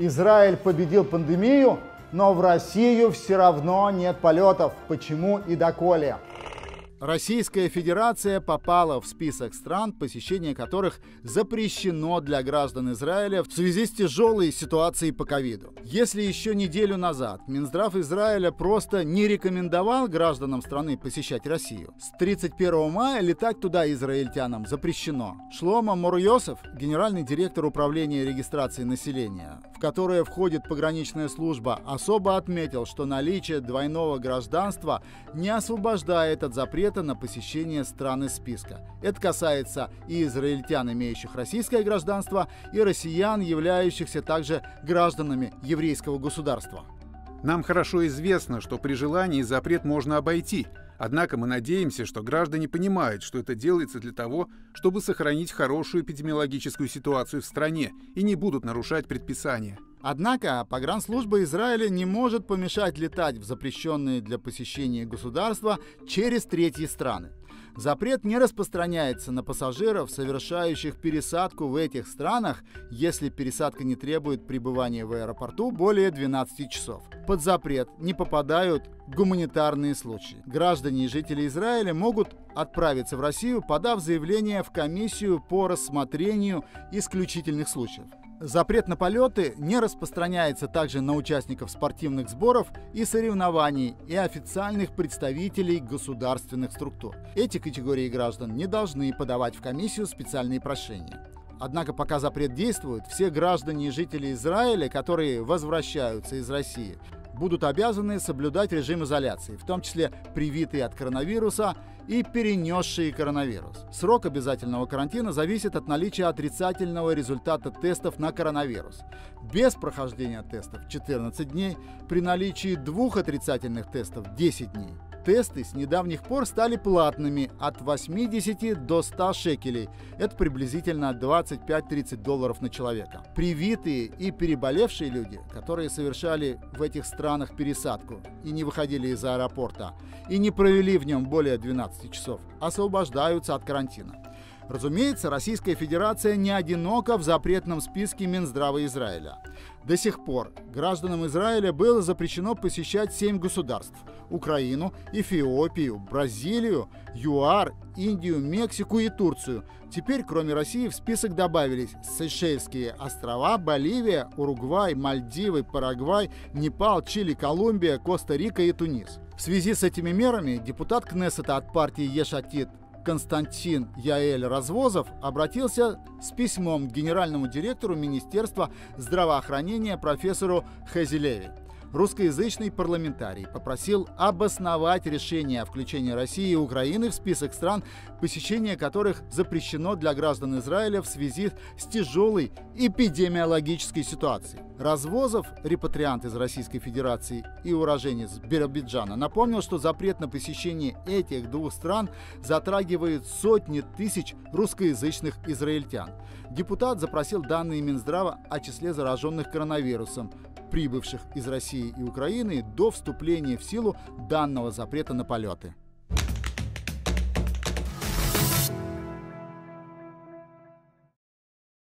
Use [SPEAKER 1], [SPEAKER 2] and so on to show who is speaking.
[SPEAKER 1] Израиль победил пандемию, но в Россию все равно нет полетов. Почему и доколе?
[SPEAKER 2] Российская Федерация попала в список стран, посещение которых запрещено для граждан Израиля в связи с тяжелой ситуацией по ковиду. Если еще неделю назад Минздрав Израиля просто не рекомендовал гражданам страны посещать Россию, с 31 мая летать туда израильтянам запрещено. Шлома Мурьосов, генеральный директор управления регистрации населения, в которое входит пограничная служба, особо отметил, что наличие двойного гражданства не освобождает от запрета запрета на посещение стран из списка. Это касается и израильтян, имеющих российское гражданство, и россиян, являющихся также гражданами еврейского государства.
[SPEAKER 3] Нам хорошо известно, что при желании запрет можно обойти, однако мы надеемся, что граждане понимают, что это делается для того, чтобы сохранить хорошую эпидемиологическую ситуацию в стране и не будут нарушать предписания.
[SPEAKER 2] Однако погранслужба Израиля не может помешать летать в запрещенные для посещения государства через третьи страны. Запрет не распространяется на пассажиров, совершающих пересадку в этих странах, если пересадка не требует пребывания в аэропорту более 12 часов. Под запрет не попадают гуманитарные случаи. Граждане и жители Израиля могут отправиться в Россию, подав заявление в комиссию по рассмотрению исключительных случаев. Запрет на полеты не распространяется также на участников спортивных сборов и соревнований и официальных представителей государственных структур. Эти категории граждан не должны подавать в комиссию специальные прошения. Однако пока запрет действует, все граждане и жители Израиля, которые возвращаются из России, будут обязаны соблюдать режим изоляции, в том числе привитые от коронавируса и перенесшие коронавирус. Срок обязательного карантина зависит от наличия отрицательного результата тестов на коронавирус. Без прохождения тестов 14 дней, при наличии двух отрицательных тестов 10 дней тесты с недавних пор стали платными от 80 до 100 шекелей. Это приблизительно 25-30 долларов на человека. Привитые и переболевшие люди, которые совершали в этих странах пересадку и не выходили из аэропорта, и не провели в нем более 12 часов, освобождаются от карантина. Разумеется, Российская Федерация не одинока в запретном списке Минздрава Израиля. До сих пор гражданам Израиля было запрещено посещать семь государств – Украину, Эфиопию, Бразилию, ЮАР, Индию, Мексику и Турцию. Теперь, кроме России, в список добавились Сейшельские острова, Боливия, Уругвай, Мальдивы, Парагвай, Непал, Чили, Колумбия, Коста-Рика и Тунис. В связи с этими мерами депутат Кнессета от партии Ешатит Константин Яэль Развозов обратился с письмом к генеральному директору Министерства здравоохранения профессору Хазилеви русскоязычный парламентарий попросил обосновать решение о включении России и Украины в список стран, посещение которых запрещено для граждан Израиля в связи с тяжелой эпидемиологической ситуацией. Развозов, репатриант из Российской Федерации и уроженец Биробиджана, напомнил, что запрет на посещение этих двух стран затрагивает сотни тысяч русскоязычных израильтян. Депутат запросил данные Минздрава о числе зараженных коронавирусом, прибывших из России и Украины до вступления в силу данного запрета на полеты.